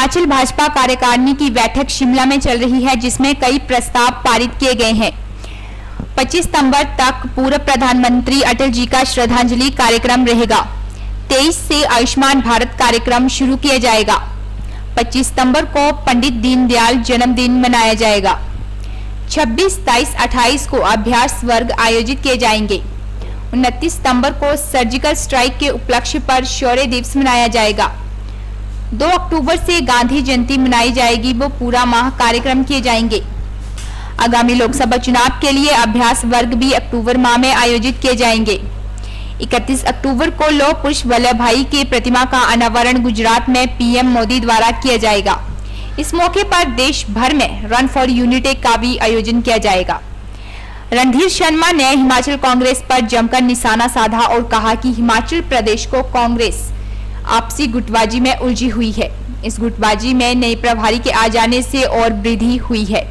हिमाचल भाजपा कार्यकारिणी की बैठक शिमला में चल रही है जिसमें कई प्रस्ताव पारित किए गए हैं। 25 सितंबर तक पूर्व प्रधानमंत्री अटल जी का श्रद्धांजलि कार्यक्रम रहेगा। 23 से आयुष्मान भारत कार्यक्रम शुरू किया जाएगा। 25 सितंबर को पंडित दीनदयाल जन्मदिन मनाया जाएगा। 26, 23, 28 को अभ्यास वर्ग आयोजित किए जाएँगे। उनतीस सितंबर को सर्जिकल स्ट्राइक के उपलक्ष्य पर शौर्य दिवस मनाया जाएगा। 2 अक्टूबर से गांधी जयंती मनाई जाएगी। वो पूरा माह कार्यक्रम किए जाएँगे। आगामी लोकसभा चुनाव के लिए अभ्यास वर्ग भी अक्टूबर माह में आयोजित किए जाएँगे। 31 अक्टूबर को लौह पुरुष वल्लभ भाई की प्रतिमा का अनावरण गुजरात में पीएम मोदी द्वारा किया जाएगा। इस मौके पर देश भर में रन फॉर यूनिटी का भी आयोजन किया जाएगा। रणधीर शर्मा ने हिमाचल कांग्रेस पर जमकर निशाना साधा और कहा कि हिमाचल प्रदेश को कांग्रेस आपसी गुटबाजी में उलझी हुई है। इस गुटबाजी में नए प्रभारी के आ जाने से और वृद्धि हुई है।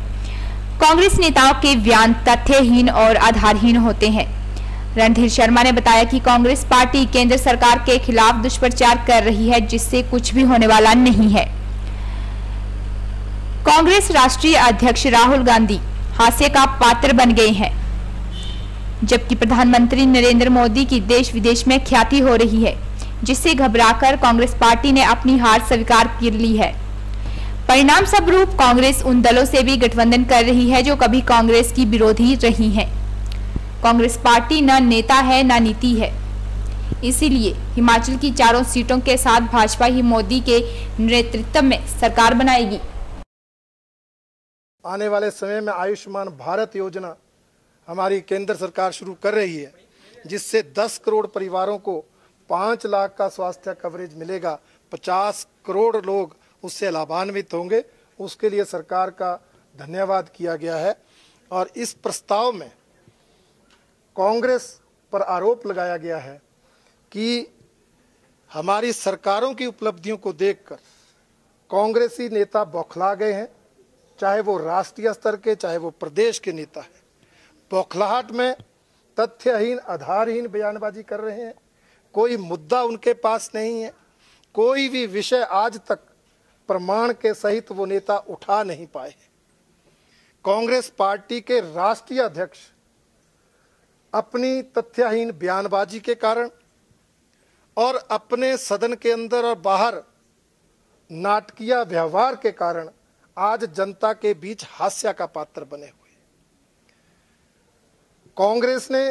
कांग्रेस नेताओं के बयान तथ्यहीन और आधारहीन होते हैं। रणधीर शर्मा ने बताया कि कांग्रेस पार्टी केंद्र सरकार के खिलाफ दुष्प्रचार कर रही है, जिससे कुछ भी होने वाला नहीं है। कांग्रेस राष्ट्रीय अध्यक्ष राहुल गांधी हास्य का पात्र बन गए हैं, जबकि प्रधानमंत्री नरेंद्र मोदी की देश विदेश में ख्याति हो रही है। जिससे घबराकर कांग्रेस पार्टी ने अपनी हार स्वीकार कर ली है। परिणाम स्वरूप कांग्रेस उन दलों से भी गठबंधन कर रही है जो कभी कांग्रेस की विरोधी रही हैं। कांग्रेस पार्टी न नेता है, न नीति है। इसीलिए हिमाचल की चारों सीटों के साथ भाजपा ही मोदी के नेतृत्व में सरकार बनाएगी। आने वाले समय में आयुष्मान भारत योजना हमारी केंद्र सरकार शुरू कर रही है, जिससे 10 करोड़ परिवारों को पाँच लाख का स्वास्थ्य कवरेज मिलेगा। 50 करोड़ लोग उससे लाभान्वित होंगे। उसके लिए सरकार का धन्यवाद किया गया है। और इस प्रस्ताव में कांग्रेस पर आरोप लगाया गया है कि हमारी सरकारों की उपलब्धियों को देखकर कांग्रेसी नेता बौखला गए हैं, चाहे वो राष्ट्रीय स्तर के, चाहे वो प्रदेश के नेता है। बौखलाहट में तथ्यहीन, आधारहीन बयानबाजी कर रहे हैं। कोई मुद्दा उनके पास नहीं है। कोई भी विषय आज तक प्रमाण के सहित वो नेता उठा नहीं पाए कांग्रेस पार्टी के राष्ट्रीय अध्यक्ष अपनी तथ्यहीन बयानबाजी के कारण और अपने सदन के अंदर और बाहर नाटकीय व्यवहार के कारण आज जनता के बीच हास्य का पात्र बने हुए कांग्रेस ने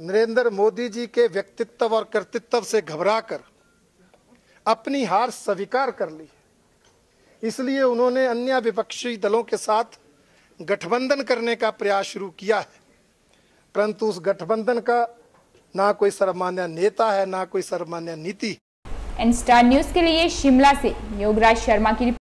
नरेंद्र मोदी जी के व्यक्तित्व और कर्तृत्व से घबराकर अपनी हार स्वीकार कर ली इसलिए उन्होंने अन्य विपक्षी दलों के साथ गठबंधन करने का प्रयास शुरू किया है। परंतु उस गठबंधन का ना कोई सर्वमान्य नेता है, ना कोई सर्वमान्य नीति एंड स्टार न्यूज़ के लिए शिमला से योगराज शर्मा की